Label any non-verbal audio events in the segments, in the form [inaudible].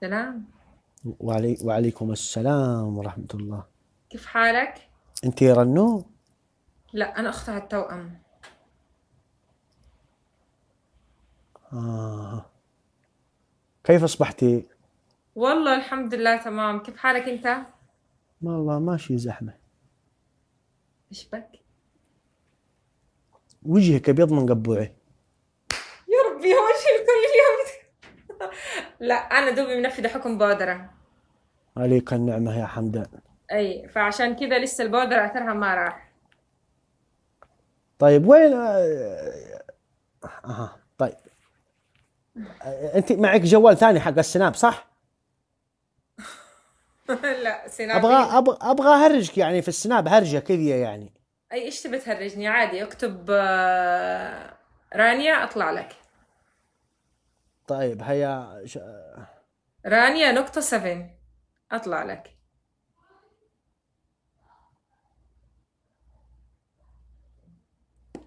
سلام وعلي وعليكم السلام ورحمة الله كيف حالك؟ أنت رنو لا أنا أختها التوأم آه. كيف أصبحتي والله الحمد لله تمام كيف حالك أنت؟ والله ماشي زحمة إيش بك؟ وجهك أبيض من قبوعي يا ربي هو شيء كل يوم لا أنا دوبي منفذة حكم بودرة. عليك النعمة يا حمدان. أي فعشان كذا لسه البودرة أثرها ما راح. طيب وين؟ آه. طيب. أنت معك جوال ثاني حق السناب صح؟ [laughs] لا سينابي أبغى أبغى أبغى أهرجك يعني في السناب هرجة كذا يعني. أي إيش تبي تهرجني؟ عادي أكتب آه، رانيا أطلع لك. طيب هيا ش... رانيا نقطة 7 أطلع لك.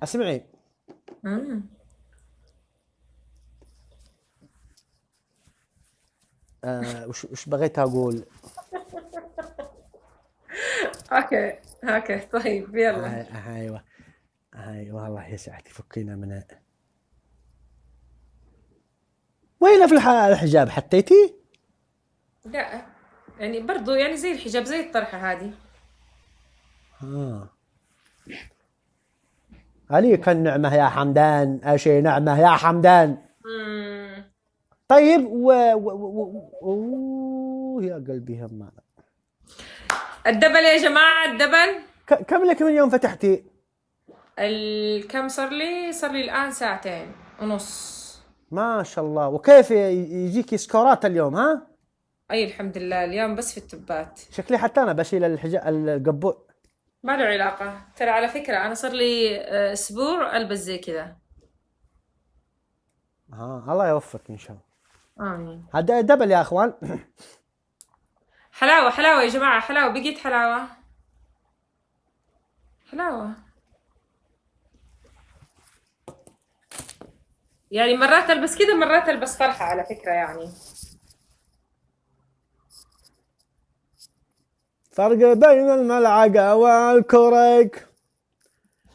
أسمعي. مم. آه وش وش بغيت أقول؟ [laughs] okay okay طيب يلا. hi أيوه. أيوه الله يسعدك فكينا من وين في الح- الحجاب حطيتي؟ لا يعني برضو يعني زي الحجاب زي الطرحة هذه. آه. عليك النعمة يا حمدان أشي نعمة يا حمدان. مم. طيب و, و... و... و... يا قلبي هم. ال double يا جماعة ال double. ك... كم لك من يوم فتحتي؟ ال- كم صار لي؟ صار لي الآن ساعتين ونص. ما شاء الله. وكيف ي- يجيكي score ات اليوم ها؟ أي الحمد لله. اليوم بس في التبات. شكلي حتى أنا بشيل الحجاب القبوع ما له علاقة. ترى على فكرة أنا صار لي آه، أسبوع ألبس زي كذا. ها الله يوفقك إن شاء الله. آمين. هذا دبل يا أخوان. حلاوة حلاوة يا جماعة حلاوة. بقيت حلاوة؟ حلاوة. يعني مرات ألبس كذا مرات ألبس طرحة على فكرة يعني. فرق بين الملعقة والكريك.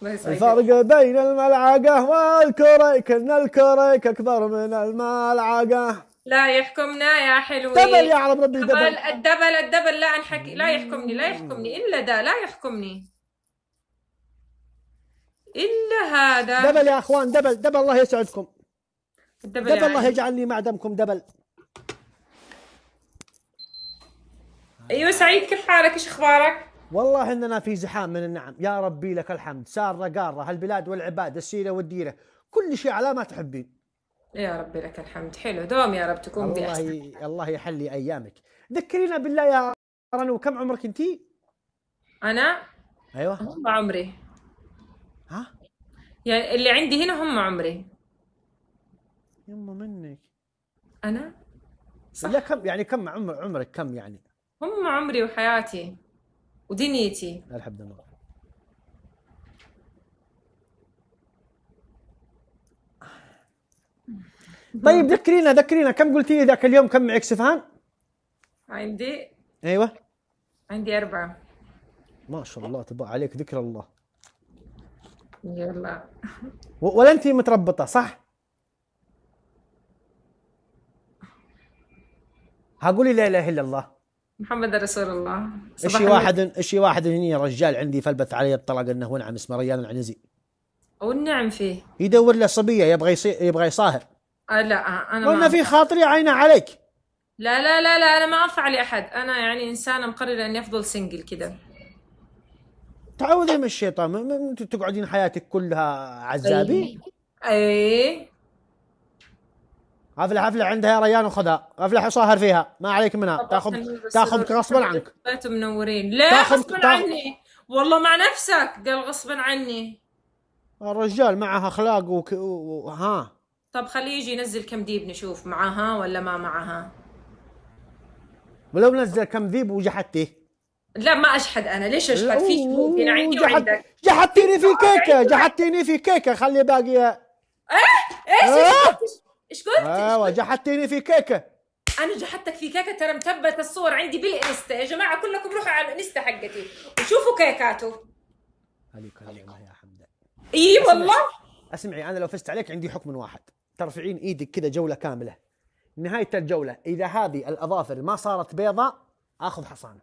الفرق بين الملعقة والكريك إن الكريك أكبر من الملعقة. لا يحكمنا يا حلوين. دبل يا عرب ربي دبل. الدبل الدبل لا أنحكي لا يحكمني لا يحكمني. إلا ده لا يحكمني. إلا هذا. دبل يا أخوان دبل دبل الله يسعدكم. الدبل دبل الله يعني. يجعلني مع دمكم دبل. أيوة سعيد كيف حالك؟ إيش أخبارك؟ والله إننا في زحام من النعم. يا ربي لك الحمد. سارة قارة البلاد والعباد السيرة والديرة. كل شيء على ما تحبين. يا ربي لك الحمد. حلو. دوم يا رب تكون الله ي... الله يحلي أيامك. ذكرينا بالله يا رنو كم عمرك انتي؟ أنا؟ أيوه. هم عمري. ها؟ يعني اللي عندي هنا هم عمري. يما منك. أنا؟ صح. لا كم يعني كم عمر عمرك كم يعني؟ هم عمري وحياتي ودنيتي. الحمد لله. طيب ذكرينا ذكرينا. كم قلتي لي ذاك اليوم كم معك سفهان؟ عندي؟ أيوه. عندي أربعة. ما شاء الله تبارك عليك ذكر الله. يلا. ولا انت متربطة صح؟ هقولي لا إله إلا الله. محمد رسول الله. النور. واحد اشي واحد هني رجال عندي فلبث علي الطلاق إنه ونعم اسمه ريان العنزي. والنعم فيه. يدور له صبية يبغى يصي... يبغى يصاهر. آه لا آه، أنا قلنا في خاطري عينه عليك. لا لا لا لا أنا ما أنفع لأحد. أنا يعني إنسانة مقررة إني أفضل سنجل كذا تعوذي من الشيطان. تقعدين حياتك كلها عزابي؟ أي حفله حفله عندها يا ريان وخذها حفله صاهر فيها. ما عليك منها. تاخذ بس تاخذ هذول غصبا عنك. منورين. لا غصبا عني. والله مع نفسك. قال غصبا عني. الرجال معها أخلاق وك... و... و... ها. طب خليه يجي ينزل كم ديب نشوف. معاها ولا ما معاها ولو نزل كم ذيب وجحدتيه لا ما أجحد أنا. ليش أجحد؟ في شهود هنا عندي وجحد- وعندك. جحدتيني في كيكة جحدتيني في كيكة. خلي باقي إيش؟ إيش؟ آه. إيش قلت؟ أيوه جحدتيني في كيكة. أنا جحدتك في كيكة ترى مثبت الصور عندي بال Insta. يا جماعة كلكم روحوا على ال Insta حقتي. وشوفوا كيكاته. عليك الله يا حمدان إي والله؟ أسمعي أنا لو فزت عليك عندي حكم واحد. ترفعين إيدك كذا جولة كاملة. نهاية الجولة إذا هذه الأظافر ما صارت بيضاء آخذ حصانة.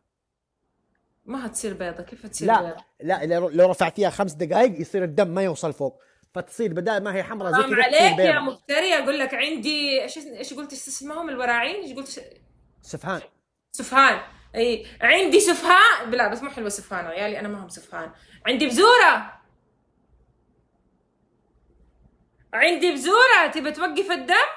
ما هتصير بيضة. كيف تصير لا بيضة؟ لا لو رفعتيها خمس دقائق يصير الدم ما يوصل فوق. فتصير بدال ما هي حمراء زي حرام كذا عليك يا مفتري. أقول لك عندي إيش إيش قلت؟ إيش اسمهم الوراعين؟ إيش قلت؟ سفهان. سفهان. أي عندي سفهان. لا بس مو حلوة سفهان عيالي أنا ما هم سفهان. عندي بزورة. عندي بزورة. تبى توقف الدم؟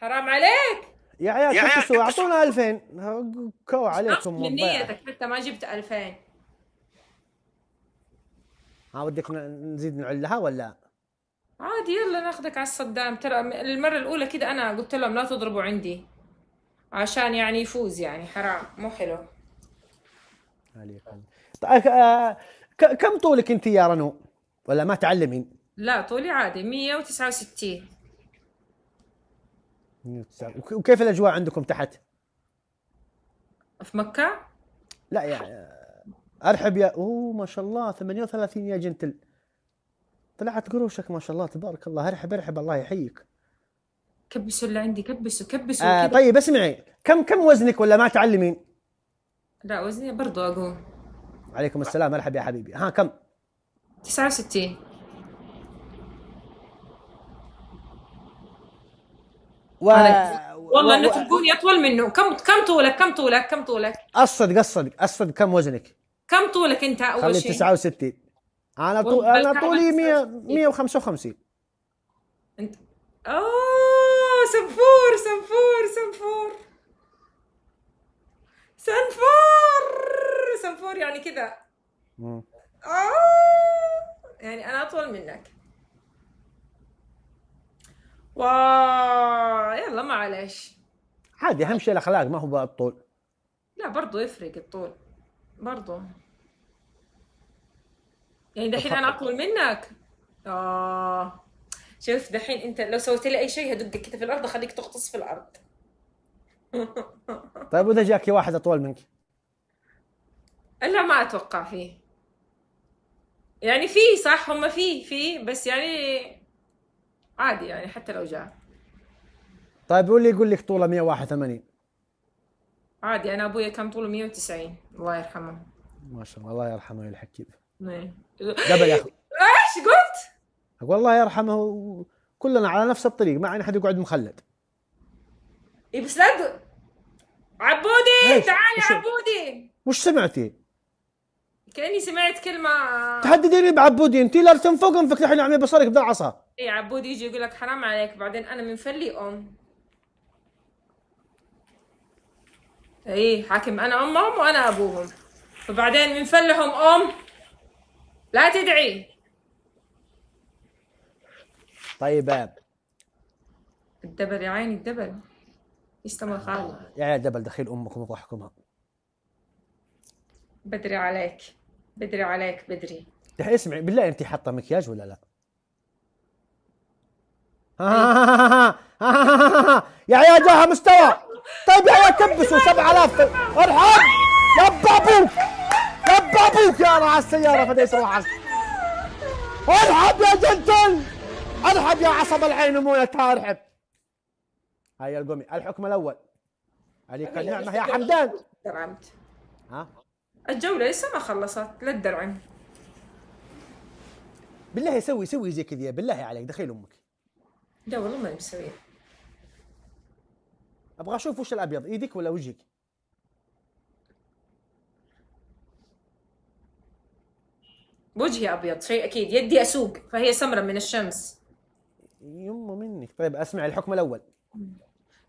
حرام عليك. يا عيال يا عيال كبسوا كبسوا. أعطونا 2000 كو عليكم من نيتك حتى ما جبت 2000 ها ودك نزيد نعلها ولا؟ عادي يلا ناخذك على الصدام. ترى المرة الأولى كده أنا قلت لهم لا تضربوا عندي. عشان يعني يفوز يعني حرام مو حلو. عليك طيب كم طولك أنت يا رنو؟ ولا ما تعلمين؟ لا طولي عادي 169 وكيف الأجواء عندكم تحت؟ في مكة؟ لا يعني أرحب يا أوه ما شاء الله 38 يا جنتل. طلعت قروشك ما شاء الله تبارك الله. أرحب أرحب الله يحييك. كبسوا اللي عندي كبسوا كبسوا آه كده. طيب اسمعي. كم كم وزنك ولا ما تعلمين؟ لا وزني برضو أقول عليكم السلام أرحب يا حبيبي. ها كم؟ 69 و... والله و- إنه تلقوني أطول منه. كم كم طولك؟ كم طولك؟ كم طولك؟ الصدق الصدق الصدق كم وزنك؟ كم طولك انت أول خلي شيء؟ 69 أنا طو... والله أنا طولي 100 69. 155 انت اوه سنفور سنفور سنفور. سنفور سنفور يعني كذا. آه يعني أنا أطول منك. وا يلا معلش. عادي أهم شيء الأخلاق ما هو الطول. لا برضو يفرق الطول. برضو. يعني دحين أنا أطول منك؟ آه. شوف دحين أنت لو سويت لي أي شيء هدقك كده في الأرض أخليك تغطس في الأرض. [laughs] طيب وإذا جاك واحد أطول منك؟ إلا ما أتوقع فيه. يعني في صح؟ هم في في بس يعني عادي يعني حتى لو جاء. طيب واللي يقول لك طوله 181 عادي أنا أبويا كان طوله 190 الله يرحمه ما شاء الله الله يرحمه ويلحق كيف إيه. قبل يا أخي إيش قلت؟ أقول الله يرحمه كلنا على نفس الطريق ما عين احد يقعد مخلد إيه بس لا عبودي؟ تعال؟ يا عبودي وش سمعتي؟ كأني سمعت كلمة تهدديني بعبودي انت لا تنفق انفك الحين اعمي بصرك بالعصا اي عبودي يجي يقول لك حرام عليك بعدين أنا من فلي أم اي حاكم أنا امهم وأنا أبوهم. وبعدين من فلهم أم لا تدعي. طيب. آه، الدبل يا عيني الدبل. يستمر خالد يا عيال دبل دخيل امكم وضحكمها بدري عليك بدري عليك بدري. دحين اسمعي بالله انت حاطة مكياج ولا لا؟ [laughs] يا عيال جاها مستوى. طيب يا كبسوا 7000 ارحب يب أبوك. يب أبوك يا راعي السيارة فديس روحك ارحب يا جنتل. ارحب يا عصب العين ومويتها ارحب هيا القومي الحكم الأول. عليك النعمة يا حمدان. درعمت. ها؟ الجولة لسه ما خلصت. لا تدرعم. بالله سوي سوي زي كذا بالله عليك دخيل أمك. لا والله ماني مسوية أبغى أشوف وش الأبيض إيدك ولا وجهك؟ وجهي أبيض شيء أكيد. يدي أسوق فهي سمرة من الشمس. يمه منك. طيب اسمع الحكم الأول.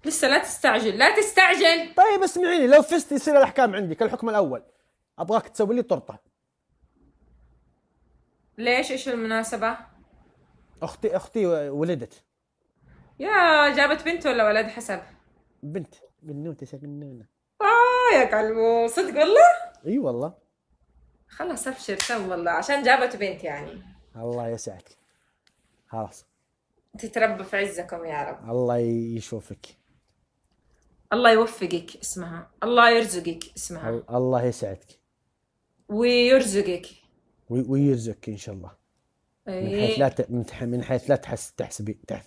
لسه لا تستعجل لا تستعجل. طيب اسمعيني لو فزت يصير الأحكام عندك. الحكم الأول. أبغاك تسوي لي تورته ليش؟ إيش المناسبة؟ أختي أختي ولدت. يا جابت بنت ولا ولد؟ حسب. بنت بنوته سجنونه آه يا قلبو صدق والله؟ إي والله. خلاص أبشر تم والله عشان جابت بنت يعني. الله يسعدك. خلاص. تتربى في عزكم يا رب. الله يشوفك. الله يوفقك اسمها. الله يرزقك اسمها. ال- الله يسعدك. ويرزقك. وي- ويرزقك إن شاء الله. من حيث إيه لا. من حيث لا تحس تحسبي تح...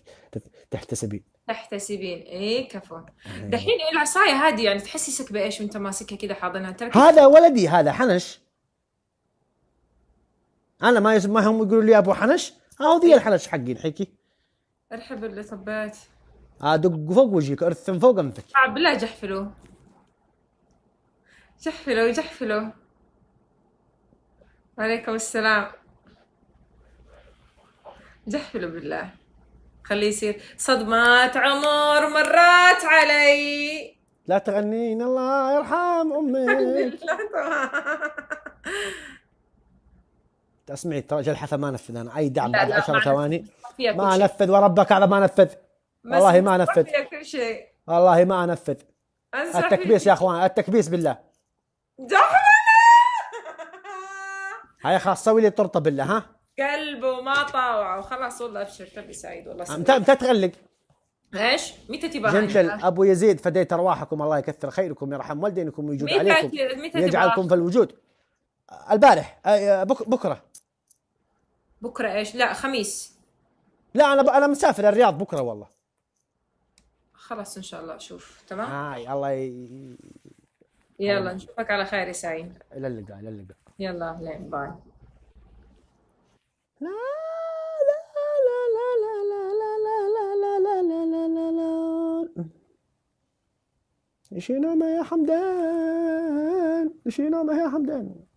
تحتسبين. إيه كفو. أيوة. دحين العصايه هذه يعني تحسسك بإيش وأنت ماسكها كذا حاضنها. ترى هذا ولدي هذا حنش. أنا ما يز... ما هم يقولوا لي أبو حنش؟ آه ذي الحنش حقي الحكي. ارحب اللي طبات آه دق فوق وجهك ارث من فوق أنفك. آه بالله جحفلوا جحفلوا جحفلوا وعليكم السلام. جحفلوا بالله. خليه يصير. صدمات عمر مرات علي. لا تغنين الله يرحم أمك. [laughs] اسمعي ترى جلحفه ما نفذ أنا. أي دعم بعد لا، 10 ما ثواني. ما انفذ وربك هذا ما نفذ. والله ما نفذ. كل شيء. والله ما انفذ التكبيس. يا أخوان التكبيس بالله. هيا خلاص سوي لي طرطة بالله ها؟ قلبه ما طاوع. وخلاص والله أبشر تبي سعيد والله. متى متى تغلق. إيش؟ متى تبغى جنتل أبو يزيد فديت أرواحكم. الله يكثر خيركم يرحم والدينكم ويجود عليكم متى يجعلكم في الوجود. البارح آه، بك بكرة. بكرة إيش؟ لا خميس. لا أنا ب... أنا مسافر الرياض بكرة والله. خلاص إن شاء الله أشوف تمام؟ هاي الله ي... يلا نشوفك على خير يا سعيد. إلى اللقاء إلى اللقاء. يلا اهلين باي. لا لا لا لا لا لا لا لا لا يا حمدان نومه يا حمدان